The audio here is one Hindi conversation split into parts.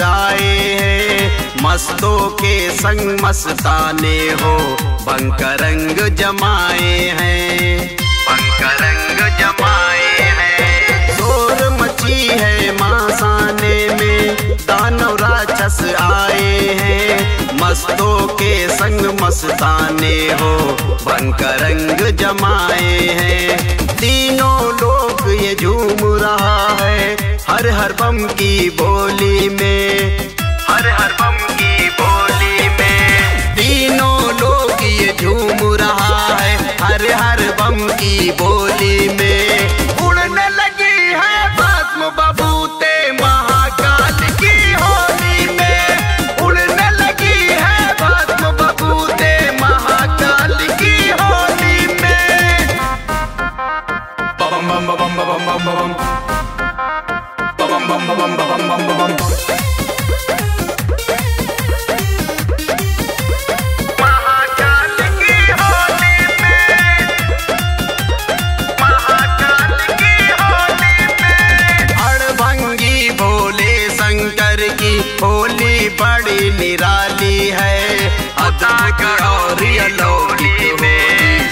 आए हैं। मस्तों के संग मस्ताने हो। बंकरंग जमाए हैं। बंकरंग जमाए हैं। शोर मची है मासाने में। दानव राक्षस आए हैं। मस्तों के संग मस्ताने हो। बंकरंग जमाए हैं। तीनों लोग ये झूम रहा है। हर हर बम की बोली में, हर हर बम की बोली में। तीनों लोग ये झूम रहा है, हर हर बम की बोली में। उड़ने लगी है भस्म बबूते महाकाल की होली में। उड़ने लगी है भस्म बबूते महाकाल की होली में। महाकाल की होली में महाकाल की होली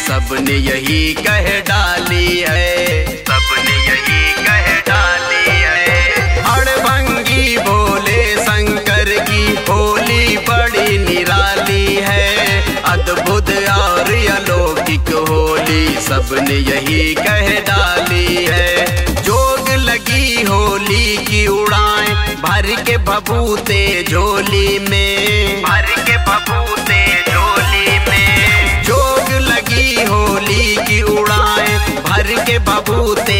सबने यही कह डाली है। सबने यही कह डाली है। जोग लगी होली की उड़ाए भर के बबूते झोली में। भर के बबूते झोली में। जोग लगी होली की उड़ाए भर के बबूते